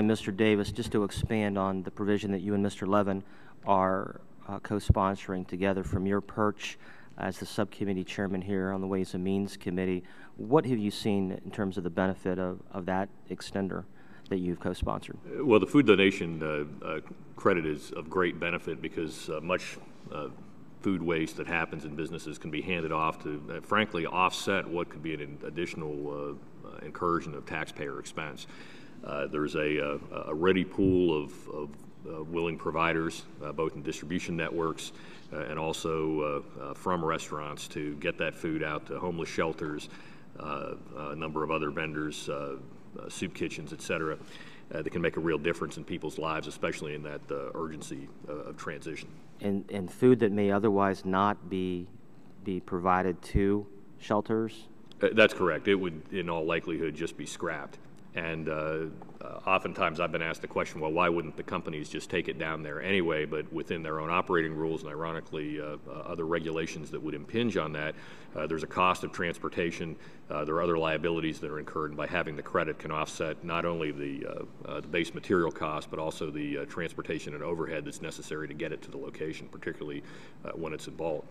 Mr. Davis, just to expand on the provision that you and Mr. Levin are uh, co-sponsoring together from your perch as the subcommittee chairman here on the Ways and Means Committee, what have you seen in terms of the benefit of, of that extender that you've co-sponsored? Well, the food donation uh, uh, credit is of great benefit because uh, much uh, food waste that happens in businesses can be handed off to, uh, frankly, offset what could be an additional incursion of taxpayer expense. Uh, there's a, uh, a, ready pool of, of uh, willing providers, both in distribution networks and also from restaurants to get that food out to homeless shelters, a number of other vendors, soup kitchens, et cetera uh, that can make a real difference in people's lives, especially in that uh, urgency uh, of transition. And, and food that may otherwise not be, be provided to shelters? Uh, that's correct. It would, in all likelihood, just be scrapped. And uh, uh, oftentimes I've been asked the question, well, why wouldn't the companies just take it down there anyway? But within their own operating rules and ironically uh, uh other regulations that would impinge on that, uh, there's a cost of transportation. Uh, there are other liabilities that are incurred, and by having the credit can offset not only the, the base material cost, but also the transportation and overhead that's necessary to get it to the location, particularly when it's in bulk.